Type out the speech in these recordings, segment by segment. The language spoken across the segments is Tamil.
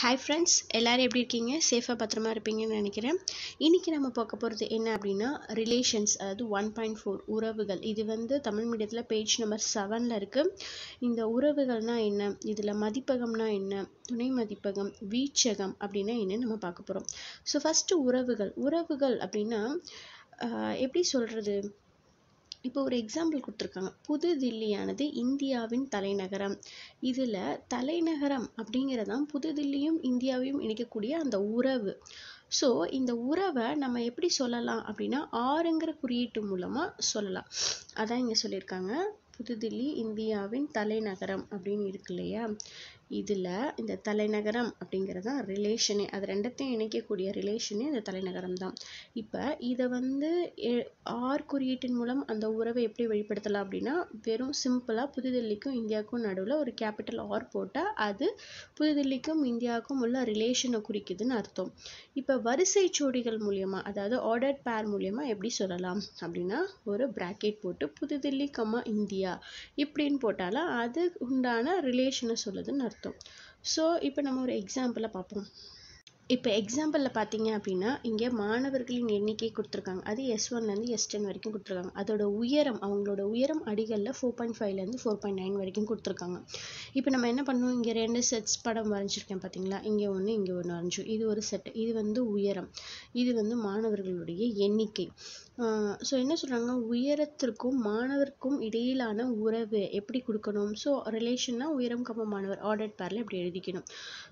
ஹாய் ஃப்ரெண்ட்ஸ் எல்லோரும் எப்படி இருக்கீங்க? சேஃபாக பத்திரமா இருப்பீங்கன்னு நினைக்கிறேன். இன்றைக்கி நம்ம பார்க்க போகிறது என்ன அப்படின்னா ரிலேஷன்ஸ் அதாவது ஒன் பாயிண்ட் ஃபோர் உறவுகள். இது வந்து தமிழ் மீடியத்தில் பேஜ் நம்பர் செவனில் இருக்குது இந்த உறவுகள்னால் என்ன? இதில் மதிப்பகம்னா என்ன? துணை மதிப்பகம் வீச்சகம் அப்படின்னா என்ன நம்ம பார்க்க போகிறோம் ஸோ ஃபஸ்ட்டு உறவுகள். உறவுகள் அப்படின்னா எப்படி சொல்கிறது இப்போ ஒரு எக்ஸாம்பிள் கொடுத்துருக்காங்க. புது தில்லியானது இந்தியாவின் தலைநகரம். இதில் தலைநகரம் அப்படிங்கிறதான் புது தில்லியும் இந்தியாவையும் இணைக்கக்கூடிய அந்த உறவு. ஸோ இந்த உறவை நம்ம எப்படி சொல்லலாம் அப்படின்னா ஆறுங்கிற குறியீட்டு மூலமாக சொல்லலாம். அதான் இங்கே சொல்லியிருக்காங்க. புதுதில்லி இந்தியாவின் தலைநகரம் அப்படின்னு இருக்கு இல்லையா? இதில் இந்த தலைநகரம் அப்படிங்கிறது தான் ரிலேஷனே அது ரெண்டத்தையும் இணைக்கக்கூடிய ரிலேஷனே இந்த தலைநகரம் தான் இப்போ இதை வந்து எ- ஆர் குறியீட்டின் மூலம் அந்த உறவை எப்படி வெளிப்படுத்தலாம் அப்படின்னா வெறும் சிம்பிளாக புதுதில்லிக்கும் இந்தியாவுக்கும் நடுவில் ஒரு கேபிட்டல் ஆர் போட்டால் அது புதுதில்லிக்கும் இந்தியாவுக்கும் உள்ள ரிலேஷனை குறிக்குதுன்னு அர்த்தம். இப்போ வரிசை ஜோடிகள் மூலயமா அதாவது ஆர்டர்ட் பேர் மூலியமா எப்படி சொல்லலாம் அப்படின்னா ஒரு பிராக்கெட் போட்டு புதுதில்லி கம்மா இந்தியா இப்படின்னு போட்டாலும் அது உண்டான ரிலேஷனை சொல்லுதுன்னு அர்த்தம். ஸோ இப்போ நம்ம ஒரு எக்ஸாம்பிளை பார்ப்போம். இப்போ எக்ஸாம்பிளில் பார்த்தீங்க அப்படின்னா இங்கே மாணவர்களின் எண்ணிக்கை கொடுத்துருக்காங்க. அது எஸ் ஒன்லேருந்து எஸ் டென் வரைக்கும் கொடுத்துருக்காங்க. அதோட உயரம் அவங்களோட உயரம் அடிகளில் ஃபோர் பாயிண்ட் ஃபைவ்லேருந்து ஃபோர் பாயிண்ட் நைன் வரைக்கும் கொடுத்துருக்காங்க. இப்போ நம்ம என்ன பண்ணுவோம்? இங்கே ரெண்டு செட்ஸ் படம் வரைஞ்சிருக்கேன் பார்த்தீங்களா? இங்கே ஒன்று இங்கே ஒன்று வரைஞ்சோம். இது ஒரு செட் இது வந்து உயரம். இது வந்து மாணவர்களுடைய எண்ணிக்கை. ஸோ என்ன சொல்கிறாங்க உயரத்திற்கும் மாணவருக்கும் இடையிலான உறவு எப்படி கொடுக்கணும்? ஸோ ரிலேஷன்னா உயரம் கம்ம மாணவர் ஆர்டர் பேரில் இப்படி எழுதிக்கணும்?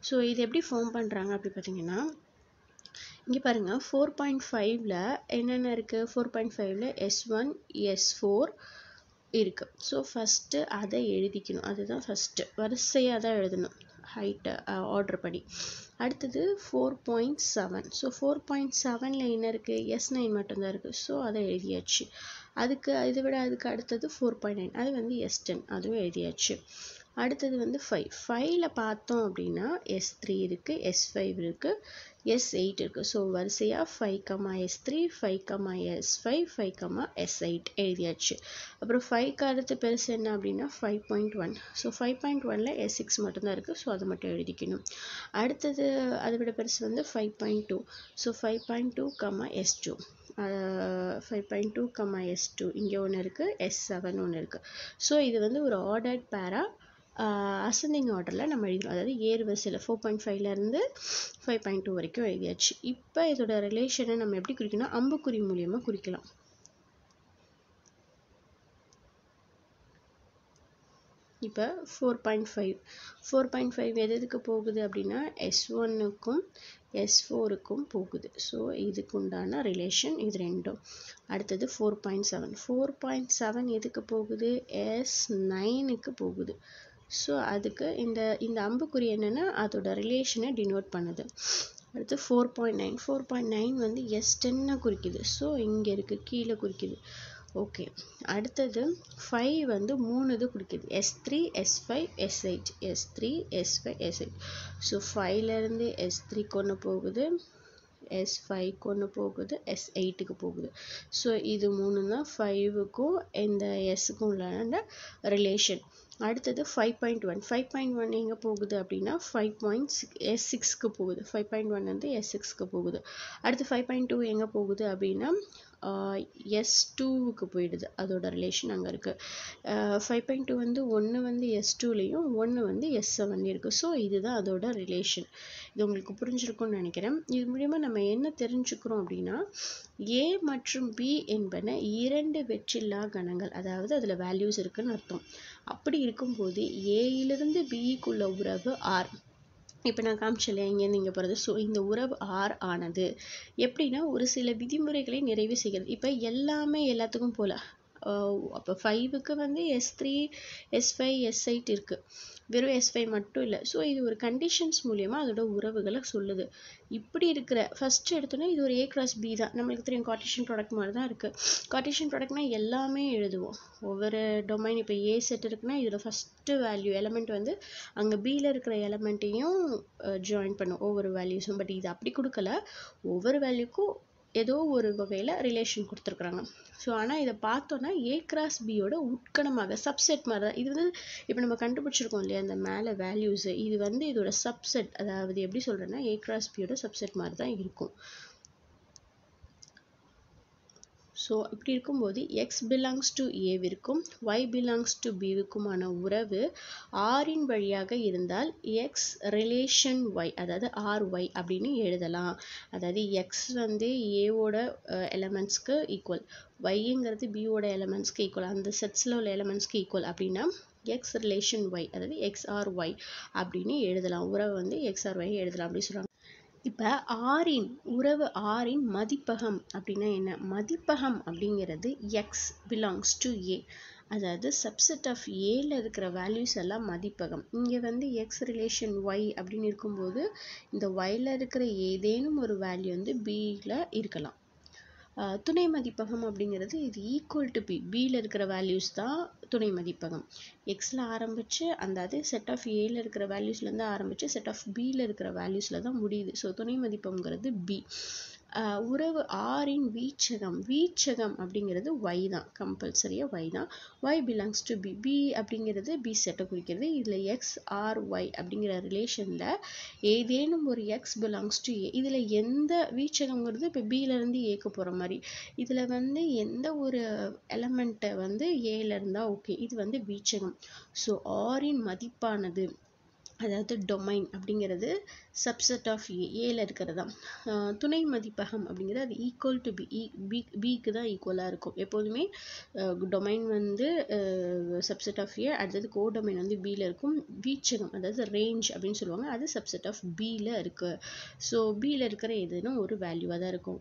ஸோ இது எப்படி ஃபார்ம் பண்ணுறாங்க அப்படி பார்த்தீங்கன்னா இங்கே பாருங்க ஃபோர் பாயிண்ட் ஃபைவ்ல என்னென்ன இருக்குது ஃபோர் பாயிண்ட் ஃபைவ்ல எஸ் ஒன் எஸ் ஃபோர் இருக்குது ஸோ ஃபஸ்ட்டு அதை எழுதிக்கணும். அதுதான் ஃபஸ்ட்டு வரிசையாக தான் எழுதணும். ஹைட்டு ஆர்டர் uh, படி. அடுத்தது four point seven so four point செவனில் என்ன இருக்குது எஸ் நைன் மட்டும்தான் இருக்குது ஸோ அதை எழுதியாச்சு. அதுக்கு இதை விட அதுக்கு அடுத்தது ஃபோர் பாயிண்ட் நைன் அது வந்து எஸ் டென் அதுவும் எழுதியாச்சு. அடுத்தது வந்து ஃபைவ் ஃபைவ்ல பார்த்தோம் அப்படின்னா எஸ் த்ரீ இருக்குது எஸ் ஃபைவ் இருக்குது எஸ் எயிட் இருக்குது ஸோ வரிசையாக five comma S three five comma S five five comma S eight எழுதியாச்சு. அப்புறம் ஃபைவ்க்கு அடுத்து பெருசு என்ன அப்படின்னா five point one so five point ஒனில் எஸ் சிக்ஸ் மட்டும்தான் இருக்குது ஸோ அதை மட்டும் எழுதிக்கணும். அடுத்தது அதை விட பெருசு வந்து five point two so five point two comma S two five point two comma S two இங்கே ஒன்று இருக்குது எஸ் செவன் ஒன்று இருக்குது ஸோ இது வந்து ஒரு ஆர்டர்ட் பேராக அசன்டிங் ஆர்டரில் நம்ம எழுதிடும் அதாவது ஏறு வரிசையில் ஃபோர் பாயிண்ட் ஃபைவ்லேருந்து ஃபைவ் பாயிண்ட் டூ வரைக்கும் எழுதியாச்சு. இப்போ இதோட ரிலேஷனை நம்ம எப்படி குறிக்கணும் அம்புக்குறி மூலியமாக குறிக்கலாம். இப்போ four point five four point five எது எதுக்கு போகுது அப்படின்னா எஸ் ஒன்னுக்கும் எஸ் ஃபோருக்கும் போகுது. ஸோ இதுக்கு உண்டான ரிலேஷன் இது ரெண்டும். அடுத்தது four point seven four point seven எதுக்கு போகுது? எஸ் நைனுக்கு போகுது. ஸோ அதுக்கு இந்த இந்த அம்புக்குறி என்னென்னா அதோட ரிலேஷனை டினோட் பண்ணுது. அடுத்து four point nine four point nine வந்து எஸ் டென்னை குறிக்குது. ஸோ இங்கே இருக்குது கீழே குறிக்குது. ஓகே அடுத்தது ஃபைவ் வந்து மூணு இது குறிக்குது. S three S five S eight S three S five S eight so ஃபைவ்லேருந்து எஸ் த்ரீ கொண்டு போகுது. எஸ் ஃபைவ் ஒன்று போகுது. எஸ் எயிட்டுக்கு போகுது. ஸோ இது மூணு தான் ஃபைவுக்கும் இந்த எஸ்ஸுக்கும் உள்ள ரிலேஷன் அடுத்தது five point one five point one எங்கே போகுது அப்படின்னா ஃபைவ் பாயிண்ட் சிக்ஸ் எஸ் சிக்ஸ்க்கு போகுது. ஃபைவ் பாயிண்ட் ஒன் வந்து எஸ் சிக்ஸ்க்கு போகுது. அடுத்து ஃபைவ் பாயிண்ட் டூ எங்கே போகுது அப்படின்னா எஸ் டூவுக்கு போயிடுது. அதோட ரிலேஷன் அங்கே இருக்குது ஃபைவ் பாயிண்ட் டூ வந்து ஒன்று வந்து எஸ் டூலேயும் ஒன்று வந்து எஸ் செவன்லேயும் இருக்குது ஸோ இதுதான் அதோட ரிலேஷன் இது உங்களுக்கு புரிஞ்சிருக்கும்னு நினைக்கிறேன். இது மூலிமா நம்ம என்ன தெரிஞ்சுக்கிறோம் அப்படின்னா ஏ மற்றும் பி என்பன இரண்டு வெற்றில்லா கணங்கள் அதாவது அதில் வேல்யூஸ் இருக்குன்னு அர்த்தம். அப்படி இருக்கும்போது ஏயிலிருந்து பிஇக்குள்ள உறவு ஆர் இப்போ நான் காமிச்சல இங்கேருந்து இங்கே போகிறது ஸோ இந்த உறவு ஆர் ஆனது எப்படின்னா ஒரு சில விதிமுறைகளை நிறைவு செய்கிறது. இப்போ எல்லாமே எல்லாத்துக்கும் போல. அப்போ ஃபைவுக்கு வந்து S three S five S eight இருக்குது வெறும் எஸ் ஃபைவ் மட்டும் இல்லை. ஸோ இது ஒரு கண்டிஷன்ஸ் மூலியமாக அதோட உறவுகளை சொல்லுது. இப்படி இருக்கிற ஃபஸ்ட்டு எடுத்தோன்னா இது ஒரு ஏ கிராஸ் பி தான். நம்மளுக்கு தெரியும் கார்ட்டீசியன் ப்ராடக்ட் மாதிரி தான் இருக்குது கார்ட்டீசியன் ப்ராடக்ட்னா எல்லாமே எழுதுவோம். ஒவ்வொரு டொமைன் இப்போ ஏ செட் இருக்குன்னா இதில் ஃபஸ்ட்டு வேல்யூ எலமெண்ட் வந்து அங்கே பியில் இருக்கிற எலமெண்ட்டையும் ஜாயின் பண்ணும். ஒவ்வொரு வேல்யூஸும் பட் இது அப்படி கொடுக்கல. ஒவ்வொரு வேல்யூக்கும் ஏதோ ஒரு வகையில் ரிலேஷன் கொடுத்துருக்குறாங்க. ஸோ ஆனால் இதை பார்த்தோன்னா ஏ கிராஸ் பியோட உட்கணமாக சப்செட் மாதிரி தான். இது வந்து இப்போ நம்ம கண்டுபிடிச்சிருக்கோம் இல்லையா அந்த மேலே வேல்யூஸு இது வந்து இதோட சப்செட் அதாவது எப்படி சொல்கிறேன்னா ஏ கிராஸ் பியோட சப்செட் மாதிரி தான் இருக்கும். ஸோ இப்படி இருக்கும்போது எக்ஸ் பிலாங்ஸ் டு ஏவிற்கும் ஒய் பிலாங்ஸ் டு பிவுக்குமான உறவு ஆரின் வழியாக இருந்தால் எக்ஸ் ரிலேஷன் ஒய் அதாவது ஆர் ஒய் அப்படின்னு எழுதலாம். அதாவது எக்ஸ் வந்து ஏவோட எலமெண்ட்ஸ்க்கு ஈக்குவல் ஒய்ங்கிறது பியோட எலமெண்ட்ஸ்க்கு ஈக்குவல் அந்த செட்ஸில் உள்ள எலமெண்ட்ஸ்க்கு ஈக்குவல் அப்படின்னா எக்ஸ் ரிலேஷன் ஒய் அதாவது எக்ஸ் ஒய் அப்படின்னு எழுதலாம். உறவு வந்து எக்ஸ்ஆர் ஒய் எழுதலாம். அப்படின்னு சொல்கிறாங்க இப்போ ஆரின் உறவு ஆரின் மதிப்பகம் அப்படின்னா என்ன? மதிப்பகம் அப்படிங்கிறது எக்ஸ் பிலாங்ஸ் டு ஏ அதாவது சப்செட் ஆஃப் ஏல இருக்கிற வேல்யூஸ் எல்லாம் மதிப்பகம். இங்கே வந்து எக்ஸ் ரிலேஷன் ஒய் அப்படின்னு இருக்கும்போது இந்த ஒயில் இருக்கிற ஏதேனும் ஒரு வேல்யூ வந்து பியில் இருக்கலாம். துணை மதிப்பகம் அப்படிங்கிறது இது ஈக்குவல் டு பி பியில் இருக்கிற வேல்யூஸ் தான் துணை மதிப்பகம். எக்ஸில் ஆரம்பித்து அந்த அதே செட் ஆஃப் ஏல இருக்கிற வேல்யூஸ்லேருந்து ஆரம்பித்து செட் ஆஃப் பியில் இருக்கிற வேல்யூஸில் தான் முடியுது. ஸோ துணை மதிப்பம்ங்கிறது பி உறவு ஆரின் வீச்சகம். வீச்சகம் அப்படிங்கிறது ஒய் தான். கம்பல்சரியாக ஒய் தான். Y belongs to B B அப்படிங்கிறது பி செட்டை குறிக்கிறது. இதில் எக்ஸ் ஆர் ஒய் அப்படிங்கிற ரிலேஷனில் ஏதேனும் ஒரு எக்ஸ் பிலாங்ஸ் டு ஏ இதில் எந்த வீச்சகங்கிறது இப்போ பியிலேருந்து ஏக்கு போகிற மாதிரி. இதில் வந்து எந்த ஒரு எலமெண்ட்டை வந்து ஏல இருந்தால் ஓகே இது வந்து வீச்சகம். ஸோ ஆரின் மதிப்பானது. அதாவது டொமைன் அப்படிங்கிறது சப்செட் ஆஃப் ஏ ஏல தான் துணை மதிப்பகம் அப்படிங்கிறது அது ஈக்குவல் டு பி பி பிக்கு தான் ஈக்குவலாக இருக்கும். எப்போதுமே டொமைன் வந்து சப்செட் ஆஃப் ஏ அடுத்தது கோ டொமைன் வந்து பியில் இருக்கும். வீச்சகம் அதாவது ரேஞ்ச் அப்படின்னு சொல்லுவாங்க. அது சப்செட் ஆஃப் பியில் இருக்குது ஸோ பியில் இருக்கிற எதுனா ஒரு வேல்யூவாக தான் இருக்கும்.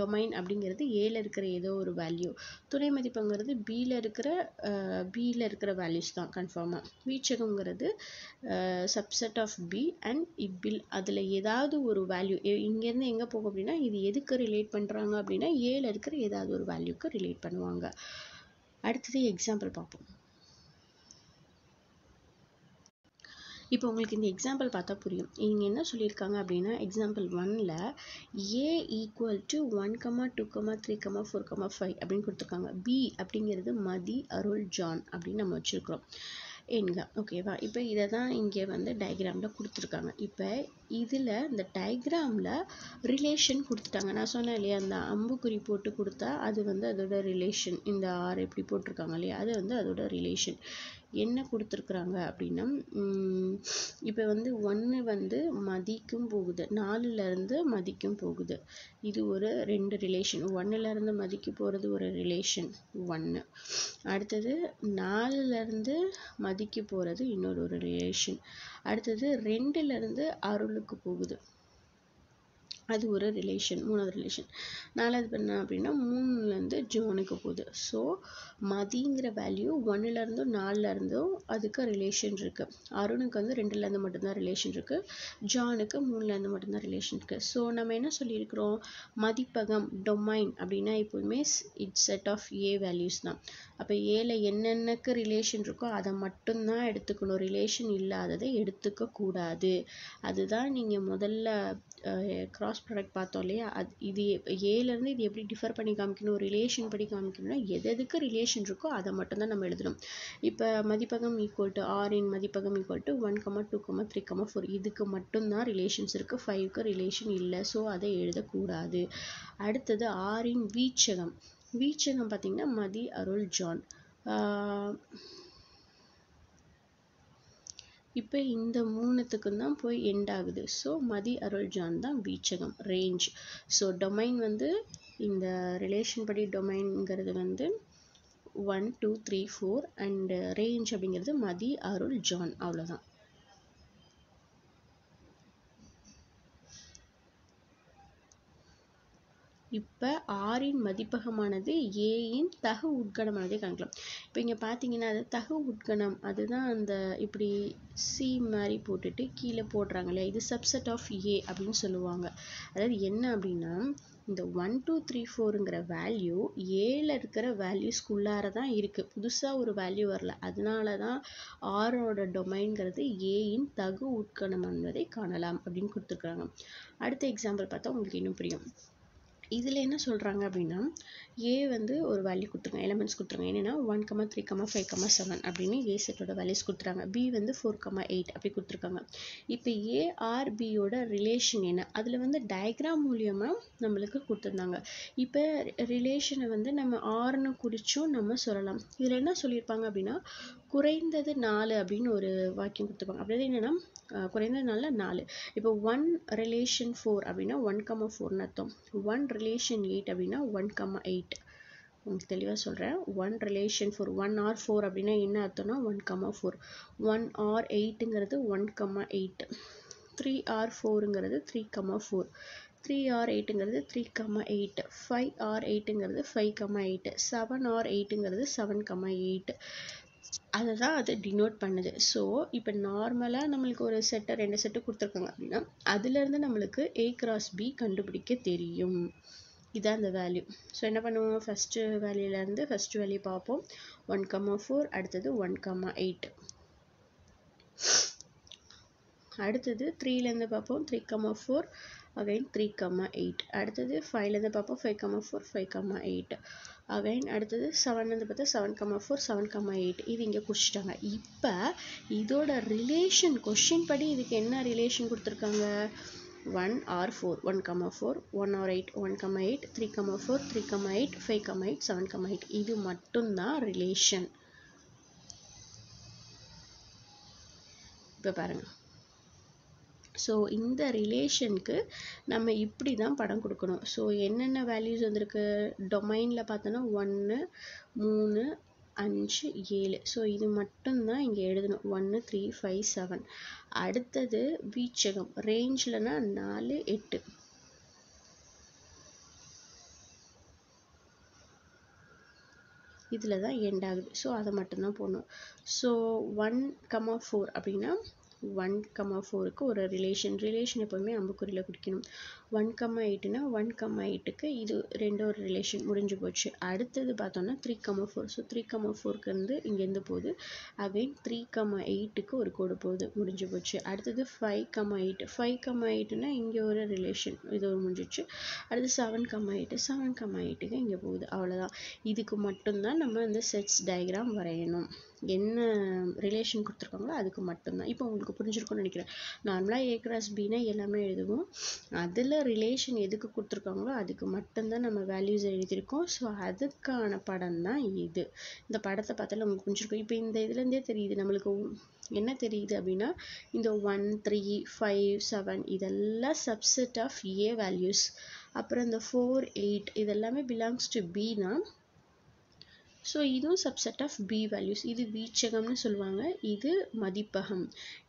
டொமைன் அப்படிங்கிறது ஏல இருக்கிற ஏதோ ஒரு வேல்யூ துணை மதிப்புங்கிறது பியில் இருக்கிற பியில் இருக்கிற வேல்யூஸ் தான் கன்ஃபார்மாக வீச்சகங்கிறது சப்செட் ஆஃப் பி அண்ட் இப்பில் அதில் ஏதாவது ஒரு வேல்யூ இங்கேருந்து எங்கே போகும் அப்படின்னா இது எதுக்கு ரிலேட் பண்ணுறாங்க அப்படின்னா ஏல இருக்கிற ஏதாவது ஒரு வேல்யூக்கு ரிலேட் பண்ணுவாங்க. அடுத்தது எக்ஸாம்பிள் பார்ப்போம். இப்போ உங்களுக்கு இந்த எக்ஸாம்பிள் பார்த்தா புரியும். இங்கே என்ன சொல்லியிருக்காங்க அப்படின்னா எக்ஸாம்பிள் ஒனில் A equal to one comma two comma three comma four comma five அப்படின்னு கொடுத்துருக்காங்க. பி அப்படிங்கிறது மதி அருள் ஜான் அப்படின்னு நம்ம வச்சுருக்கிறோம். எண்க ஓகேவா இப்போ இதை தான் இங்கே வந்து டயக்ராமில் கொடுத்துருக்காங்க. இப்போ இதில் இந்த டயக்ராமில் ரிலேஷன் கொடுத்துட்டாங்க. நான் சொன்னேன் இல்லையா அந்த அம்புக்குறி போட்டு கொடுத்தா அது வந்து அதோட ரிலேஷன் இந்த ஆறு எப்படி போட்டிருக்காங்க இல்லையா அது வந்து அதோட ரிலேஷன் என்ன கொடுத்துருக்குறாங்க அப்படின்னா இப்போ வந்து ஒன்று வந்து மதிக்கும் போகுது. நாலுலேருந்து மதிக்கும் போகுது. இது ஒரு ரெண்டு ரிலேஷன் ஒன்றுலேருந்து மதிக்கு போகிறது ஒரு ரிலேஷன் ஒன்று அடுத்தது நாலுலேருந்து மதிக்கு போகிறது இன்னொரு ஒரு ரிலேஷன் அடுத்தது ரெண்டுலேருந்து அருளுக்கு போகுது. அது ஒரு ரிலேஷன் மூணாவது ரிலேஷன் நாலாவது பண்ண அப்படின்னா மூணுலேருந்து ஜோனுக்கு போகுது. ஸோ மதிங்கிற வேல்யூ ஒன்னுலேருந்தும் நாலுலேருந்தும் அதுக்கு ரிலேஷன் இருக்குது அருணுக்கு வந்து ரெண்டுலேருந்து மட்டும்தான் ரிலேஷன் இருக்குது ஜானுக்கு மூணுலேருந்து மட்டும்தான் ரிலேஷன் இருக்குது ஸோ நம்ம என்ன சொல்லியிருக்கிறோம்? மதிப்பகம் டொமைன் அப்படின்னா எப்போதுமே it's set of A values தான். அப்போ ஏல என்னென்னக்கு ரிலேஷன் இருக்கோ அதை மட்டும்தான் எடுத்துக்கணும். ரிலேஷன் இல்லாததை எடுத்துக்கக்கூடாது. அதுதான் நீங்கள் முதல்ல க்ராஸ் ப்ராடக்ட் பார்த்தோம் இல்லையா? அது இது ஏலேருந்து இது எப்படி டிஃபர் பண்ணி காமிக்கணும்? ரிலேஷன் படி காமிக்கணும்னா எது எதுக்கு ரிலேஷன் இருக்கோ அதை மட்டும்தான் நம்ம எழுதணும். இப்போ மதிப்பகம் ஈக்குவல் டு ஆரின் மதிப்பகம் equal to one comma two comma three comma four இதுக்கு மட்டும்தான் ரிலேஷன்ஸ் இருக்குது ஃபைவ்க்கு ரிலேஷன் இல்லை. ஸோ அதை எழுதக்கூடாது. அடுத்தது ஆரின் வீச்சகம். வீச்சகம் பார்த்திங்கன்னா மதி அருள் ஜான். இப்போ இந்த மூணுத்துக்கும் தான் போய் எண்ட் ஆகுது. ஸோ மதி அருள் ஜான் தான் வீச்சகம் ரேஞ்ச் ஸோ டொமைன் வந்து இந்த ரிலேஷன் படி டொமைன்ங்கிறது வந்து one two three four and range அப்படிங்கிறது மதி அருள் ஜான் அவ்வளோதான் இப்போ ஆரின் மதிப்பகமானது ஏயின் தகு உட்கணமானதை காணலாம் இப்போ இங்கே பார்த்தீங்கன்னா அது தகு உட்கணம் அதுதான் அந்த இப்படி சி மாதிரி போட்டுட்டு கீழே போடுறாங்க இல்லையா இது சப்செட் ஆஃப் ஏ அப்படின்னு சொல்லுவாங்க. அதாவது என்ன அப்படின்னா இந்த ஒன் டூ த்ரீ ஃபோருங்கிற வேல்யூ ஏல இருக்கிற வேல்யூஸ்குள்ளார தான் இருக்குது புதுசாக ஒரு வேல்யூ வரல. அதனால தான் ஆரோட டொமைன்கிறது ஏயின் தகு உட்கணம் என்பதை காணலாம் அப்படின்னு கொடுத்துருக்குறாங்க அடுத்த எக்ஸாம்பிள் பார்த்தா உங்களுக்கு இன்னும் புரியும். இதில் என்ன சொல்கிறாங்க அப்படின்னா ஏ வந்து ஒரு வேல்யூ கொடுத்துருங்க எலமெண்ட்ஸ் கொடுத்துருங்க. என்னென்னா one comma three comma five comma seven அப்படின்னு ஏ செட்டோட வேல்யூஸ் கொடுத்துறாங்க. பி வந்து ஃபோர் கமா எயிட் அப்படி கொடுத்துருக்காங்க. இப்போ ஏஆர்பியோட ரிலேஷன் என்ன? அதில் வந்து டயக்ராம் மூலியமாக நம்மளுக்கு கொடுத்துருந்தாங்க. இப்போ ரிலேஷனை வந்து நம்ம ஆறுன்னு குறிச்சும் நம்ம சொல்லலாம். இதில் என்ன சொல்லியிருப்பாங்க அப்படின்னா குறைந்தது நாலு அப்படின்னு ஒரு வாக்கியம் கொடுத்துருப்பாங்க. அப்படின்னா என்னென்னா குறைந்தது நாளில் நாலு. இப்போ ஒன் ரிலேஷன் ஃபோர் அப்படின்னா ஒன் கமா ஃபோர்னு அர்த்தம். ஒன் ரிலேஷன் எயிட் அப்படின்னா ஒன் கமா எயிட் உங்களுக்கு தெளிவாக சொல்கிறேன் one relation four one R four அப்படின்னா என்ன அர்த்தம்னா one comma four one R எயிட்டுங்கிறது one comma eight three R ஃபோருங்கிறது three comma four three R எயிட்டுங்கிறது three comma eight five R எயிட்டுங்கிறது five comma eight seven R எயிட்டுங்கிறது seven comma eight அதை தான் அது டினோட் பண்ணுது. ஸோ இப்போ நார்மலாக நம்மளுக்கு ஒரு செட்டை ரெண்டு செட்டு கொடுத்துருக்காங்க அப்படின்னா அதுலேருந்து நம்மளுக்கு ஏ கிராஸ் பி கண்டுபிடிக்க தெரியும். இதான் அந்த வேல்யூ ஸோ என்ன பண்ணுவோம்? ஃபஸ்ட்டு வேல்யூலேருந்து ஃபஸ்ட்டு வேல்யூ பார்ப்போம். ஒன் கம்மா ஃபோர் அடுத்தது ஒன் கம்மா எயிட் அடுத்தது த்ரீலேருந்து பார்ப்போம். Three comma four again three comma eight அடுத்தது ஃபைவ்லேருந்து பார்ப்போம். Five comma four five comma eight again அடுத்தது செவன்லேருந்து பார்த்தா seven comma four seven comma eight இது இங்கே குறிச்சிட்டாங்க இப்போ இதோட ரிலேஷன் கொஷின் படி இதுக்கு என்ன ரிலேஷன் கொடுத்துருக்காங்க? One R four one comma four one R eight one comma eight three comma four three comma eight five comma eight seven comma eight இது மட்டும்தான் ரிலேஷன் இப்போ பாருங்க. ஸோ இந்த ரிலேஷனுக்கு நம்ம இப்படி தான் படம் கொடுக்கணும். ஸோ என்னென்ன வேல்யூஸ் வந்திருக்கு? டொமைனில் பார்த்தோன்னா ஒன்று மூணு அஞ்சு ஏழு. ஸோ இது மட்டும்தான் இங்கே எழுதணும். ஒன்று த்ரீ ஃபைவ் செவன் அடுத்தது வீச்சகம். ரேஞ்சில்னா நாலு எட்டு. இதில் தான் எண்ட் ஆகுது. ஸோ அதை மட்டும்தான் போடணும். ஸோ ஒன் கமா ஃபோர் அப்படின்னா ஒன் கம்மா ஃபோருக்கு ஒரு ரிலேஷன் ரிலேஷன் எப்போவுமே அம்புக்குறியில் குறிக்கணும் ஒன் கம்மா எயிட்டுனா ஒன் கம்மா எயிட்டுக்கு இது ரெண்டு ஒரு ரிலேஷன் முடிஞ்சு போச்சு. அடுத்தது பார்த்தோன்னா three comma four so three comma ஃபோருக்கு வந்து இங்கேருந்து போகுது. அகைன் த்ரீ கம்மா எயிட்டுக்கு ஒரு கோடு போகுது முடிஞ்சு போச்சு. அடுத்தது five comma eight five comma எயிட்டுனா இங்கே ஒரு ரிலேஷன் இது ஒரு முடிஞ்சிச்சு. அடுத்து seven comma eight seven comma எயிட்டுக்கு இங்கே போகுது அவ்வளோதான் இதுக்கு மட்டும்தான் நம்ம இந்த செட்ஸ் டயக்ராம் வரையணும். என்ன ரிலேஷன் கொடுத்துருக்காங்களோ அதுக்கு மட்டும்தான். இப்போ உங்களுக்கு புரிஞ்சிருக்கும்னு நினைக்கிறேன். நார்மலாக ஏ கிராஸ் பினா எல்லாமே எழுதுவோம். அதில் ரிலேஷன் எதுக்கு கொடுத்துருக்காங்களோ அதுக்கு மட்டும்தான் நம்ம வேல்யூஸ் எழுதியிருக்கோம். ஸோ அதுக்கான படம் தான் இது. இந்த படத்தை பார்த்தாலும் உங்களுக்கு புரிஞ்சிருக்கும். இப்போ இந்த இதுலேருந்தே தெரியுது நம்மளுக்கு என்ன தெரியுது அப்படின்னா இந்த ஒன் த்ரீ ஃபைவ் செவன் இதெல்லாம் சப்செட் ஆஃப் ஏ வேல்யூஸ் அப்புறம் இந்த ஃபோர் எயிட் இதெல்லாமே பிலாங்ஸ் டு பி தான் ஸோ இதுவும் சப்செட் ஆஃப் பி வேல்யூஸ் இது வீச்சகம்னு சொல்லுவாங்க. இது மதிப்பகம்.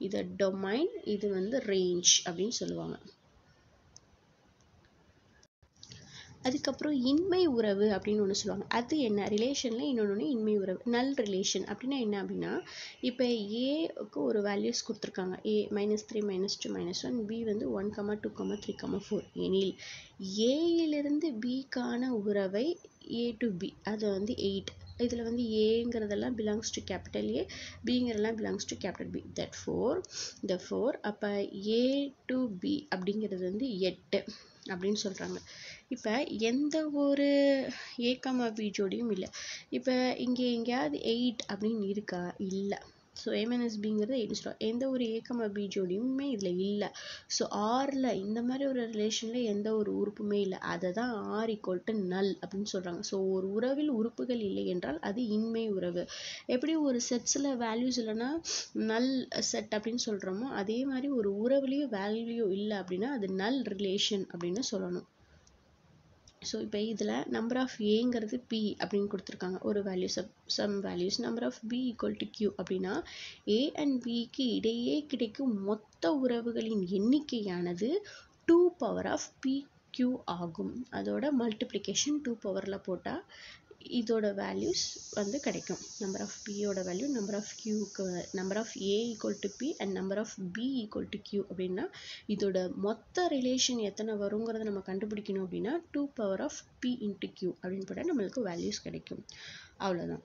இது டொமைன் இது வந்து ரேஞ்ச் அப்படின்னு சொல்லுவாங்க. அதுக்கப்புறம் இன்மை உறவு அப்படின்னு ஒன்று சொல்லுவாங்க. அது என்ன? ரிலேஷனில் இன்னொன்று இன்மை உறவு. நல் ரிலேஷன் அப்படின்னா என்ன அப்படின்னா இப்போ ஏக்கு ஒரு வேல்யூஸ் கொடுத்துருக்காங்க. A minus three minus two minus one B வந்து one comma two comma three comma four எனில் ஏயிலிருந்து பிக்கான உறவை ஏ டு பி அது வந்து எயிட் இதில் வந்து ஏங்கிறதெல்லாம் belongs to capital A பிங்கிறதெல்லாம் belongs to capital B that four the four அப்போ ஏ டு பி அப்படிங்கிறது வந்து எட்டு அப்படின்னு சொல்கிறாங்க இப்போ எந்த ஒரு ஏக்கமா பி ஜோடியும் இல்லை. இப்போ இங்கே எங்கேயாவது எயிட் அப்படின்னு இருக்கா? இல்லை. ஸோ ஏஎம்என்எஸ் பிங்கிறது எயிட் எந்த ஒரு ஏக்கமா பி ஜோடியுமே இதில் இல்லை. ஸோ ஆரில் இந்த மாதிரி ஒரு ரிலேஷனில் எந்த ஒரு உறுப்புமே இல்லை. அதை தான் ஆர் ஈக்குவல் டு நல் அப்படின்னு சொல்கிறாங்க ஸோ ஒரு உறவில் உறுப்புகள் இல்லை என்றால் அது இன்மை உறவு. எப்படி ஒரு செட்ஸில் வேல்யூஸ் இல்லைன்னா நல் செட் அப்படின்னு சொல்கிறோமோ அதே மாதிரி ஒரு உறவுலேயும் வேல்யூ இல்லை அப்படின்னா அது நல் ரிலேஷன் அப்படின்னு சொல்லணும். ஸோ இப்போ இதில் நம்பர் ஆஃப் ஏங்கிறது பி அப்படின்னு கொடுத்துருக்காங்க. ஒரு value sub some values number of B equal to Q அப்படின்னா ஏ அண்ட் பிக்கு இடையே கிடைக்கும் மொத்த உறவுகளின் எண்ணிக்கையானது two power of B Q ஆகும். அதோட மல்டிப்ளிகேஷன் டூ பவரில் போட்டால் இதோட வேல்யூஸ் வந்து கிடைக்கும். நம்பர் ஆஃப் பியோட value number of கியூக்கு number of A equal to B and number of B equal to Q அப்படின்னா இதோட மொத்த ரிலேஷன் எத்தனை வருங்கிறத நம்ம கண்டுபிடிக்கணும் அப்படின்னா two power of B into Q அப்படின்னு போட்டால் நம்மளுக்கு வேல்யூஸ் கிடைக்கும். அவ்வளோதான்